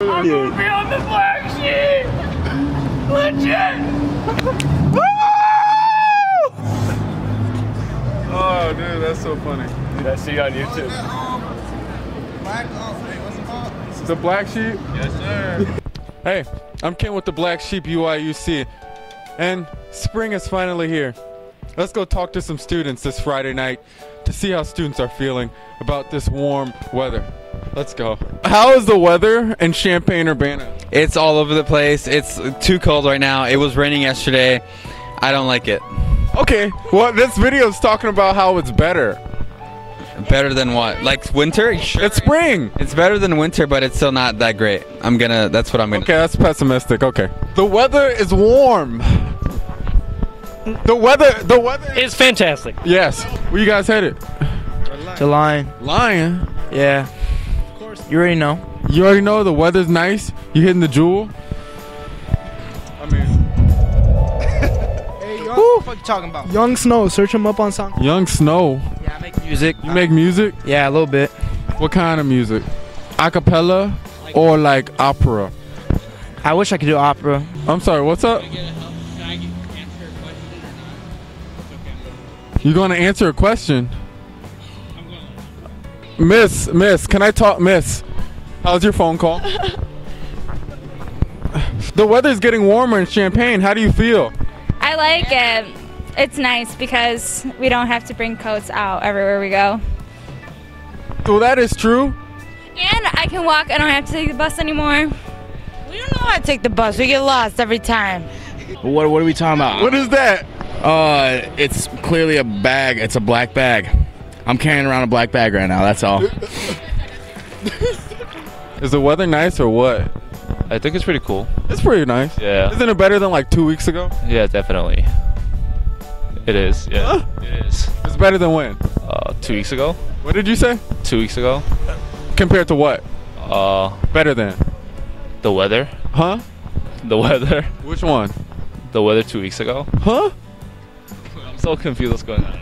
I'm gonna be on the black sheep. Legit. Oh, dude, that's so funny. Dude, I see you on YouTube. The black sheep. Yes, sir. Hey, I'm Ken with the Black Sheep UIUC, and spring is finally here. Let's go talk to some students this Friday night to see how students are feeling about this warm weather. Let's go. How is the weather in Champaign Urbana? It's all over the place. It's too cold right now. It was raining yesterday. I don't like it. Okay, well, this video is talking about how it's better. Better than what? Like winter? Sure. It's spring. It's better than winter, but it's still not that great. I'm gonna. That's what I'm gonna. Okay, that's pessimistic. Okay. The weather is warm. The weather, the weather. is fantastic. Yes. Where you guys headed? The line. Lion. Yeah. Of course. You already know. You already know the weather's nice. You hitting the jewel. I mean, Hey, young, what the fuck you talking about? Young Snow, search him up on SoundCloud. Young Snow. Yeah, I make music. You make music? Yeah, a little bit. What kind of music? Acapella or like opera? I wish I could do opera. I'm sorry. What's up? You gonna answer a question? Miss, Miss, can I talk, Miss? How's your phone call? the weather's getting warmer in Champaign. How do you feel? I like it. It's nice because we don't have to bring coats out everywhere we go. Well, that is true. And I can walk. I don't have to take the bus anymore. We don't know how to take the bus. We get lost every time. What, what are we talking about? What is that? Uh, it's clearly a bag. It's a black bag. I'm carrying around a black bag right now. That's all. Is the weather nice or what? I think it's pretty cool. It's pretty nice. Yeah. Isn't it better than like two weeks ago? Yeah, definitely. It is. Yeah. It is. It's better than when? Uh, two weeks ago. What did you say? Two weeks ago. Compared to what? Uh, Better than? the weather. Huh? The weather. Which one? The weather two weeks ago. Huh? I'm so confused. What's going on?